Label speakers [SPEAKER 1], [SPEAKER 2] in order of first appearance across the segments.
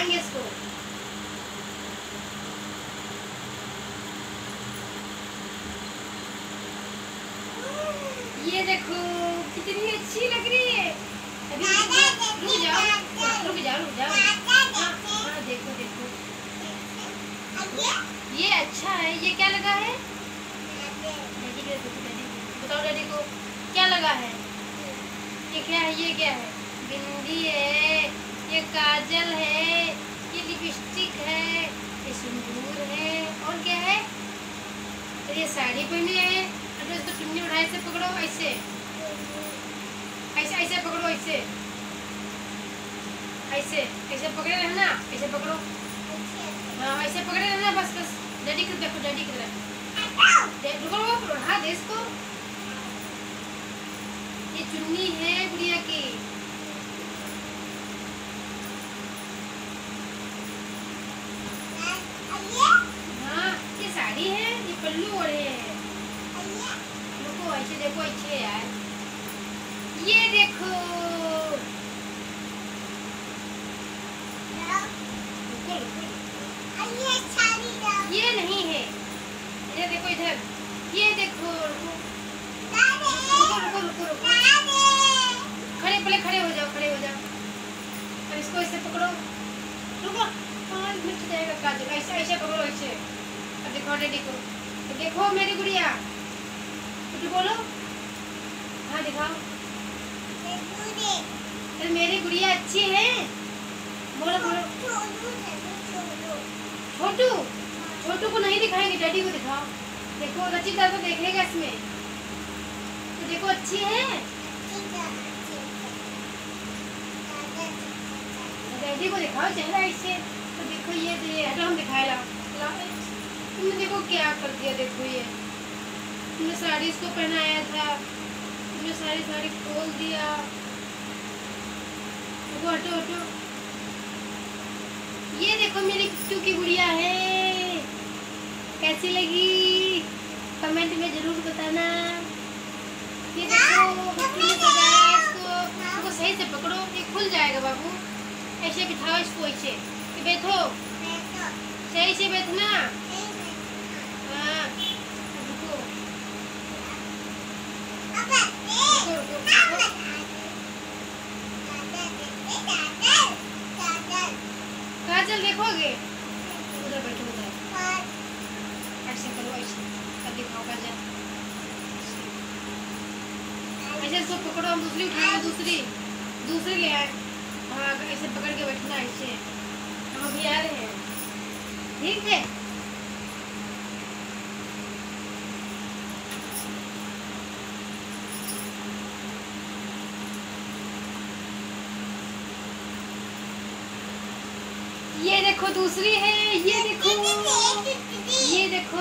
[SPEAKER 1] उड़ाएँगे इसको। ये देखो, कितनी अच्छी लग रही है। अभी रुक जाओ रुक जाओ रुक जाओ। हाँ हाँ देखो देखो। ये अच्छा है, ये क्या लगा है। बताओ डैडी को, क्या लगा है? ये क्या है, ये क्या है? बिंदी है। ये काजल है, ये लिपस्टिक है, ये सिंदूर है, और क्या है? और ये साड़ी पहनी है जो इसको चुन्नी उठाए से पकड़ो ऐसे। ऐसे ऐसे पकड़ो, ऐसे। ऐसे ऐसे पकड़े रहना, ऐसे पकड़ो। हाँ ऐसे पकड़े रहना, बस बस। डैडी की देखो, डैडी की तरफ़। रुको रुको उठा दे इसको। ये चुन्नी है, गुड़िया की हाँ ये साड़ी है ये पल्लू ओढ़े है रुको ऐसे देखो अच्छे यार ये देखो। ये नहीं है। इधर देखो इधर। ये देखो। रुको रुको रुको रुको। खड़े पहले खड़े हो जाओ खड़े हो जाओ। अब इसको ऐसे पकड़ो। रुको पाँच मिनट जाएगा काजल। ऐसे ऐसे पकड़ो ऐसे। अब को तो देखो मेरी गुड़िया। कुछ बोलो? हाँ दिखाओ। तो मेरी गुड़िया अच्छी है। बोलो बोलो। छोटू छोटू को नहीं दिखाएँगे, डैडी को दिखाओ। देखो, रचिता तो देखेगा इसमें। तो देखो, अच्छी है। डैडी को दिखाओ चेहरा इससे तो देखो ये ये, हटो, हम दिखाए तुमने देखो क्या कर दिया, देखो ये। तुमने साड़ी इसको पहनाया था। तुमने सारी साड़ी खोल दिया। देखो हटो हटो। ये देखो मेरी किट्टू की गुड़िया है। कैसी लगी? कमेंट में ज़रूर बताना। ये देखो सजाया इसको। इसको सही से पकड़ो ये खुल जाएगा बाबू। ऐसे बिठाओ इसको ऐसे। बैठो। सही से बैठना हाँ रुको रुको रुको रुको काजल देखोगे? उधर बैठो उधर। ऐसे करो ऐसे। कर दिखाओ कर जा ऐसे इसको पकड़ो हम दूसरी उठाएँगे दूसरी। दूसरी ले आए। हाँ ऐसे पकड़ के बैठना ऐसे। हम अभी आ रहे हैं। ठीक है? ये देखो दूसरी है, ये देखो। ये देखो।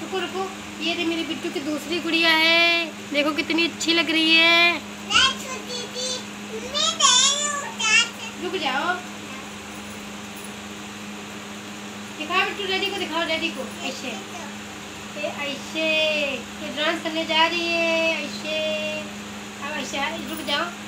[SPEAKER 1] रुको रुको। ये रे मेरी बिट्टू की दूसरी गुड़िया है। देखो कितनी अच्छी लग रही है। रुक जाओ। दिखाओ बिट्टू डैडी को, दिखाओ डैडी को। ऐसे। ऐसे। करने जा रही है। ऐसे। अब ऐसे, रुक जाओ।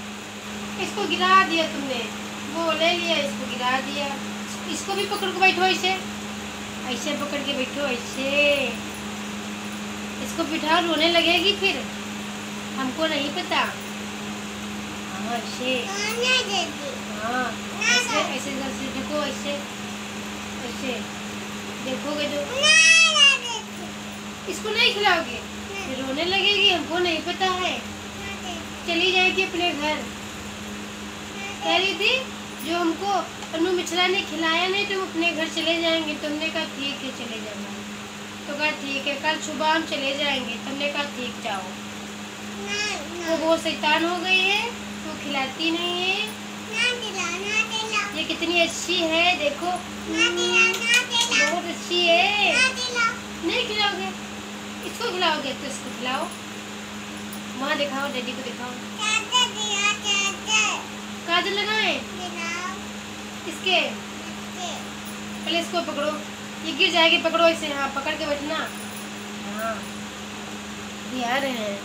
[SPEAKER 1] इसको गिरा दिया तुमने। वो ले लिया इसको गिरा दिया। इसको भी पकड़ के बैठो ऐसे। ऐसे पकड़ के बैठो ऐसे। इसको बिठाओ रोने लगेगी फिर। हमको नहीं पता। हाँ ऐसे। हाँ ऐसे ऐसे देखो ऐसे। ऐसे। देखोगे तो इसको नहीं खिलाओगे? रोने लगेगी हमको नहीं पता है। चली जाएगी अपने घर। कह रही थी, जो हमको अनु मिश्रा ने खिलाया नहीं तो हम अपने घर चले जाएँगे। तुमने कहा, ठीक है, चले जाना तो कहा, ठीक है, कल सुबह हम चले जाएँगे। तुमने कहा, ठीक, जाओ। तो वो शैतान हो गई है, वो खिलाती नहीं है। ये कितनी अच्छी है, देखो। बहुत अच्छी है। नहीं खिलाओगे? इसको खिलाओगे तो इसको खिलाओ। वहाँ दिखाओ, डैडी को दिखाओ काजल लगाए इसके पहले इसको पकड़ो। ये गिर जाएगी, पकड़ो इसे। हाँ पकड़ के बैठना। हाँ। ये आ रहे हैं।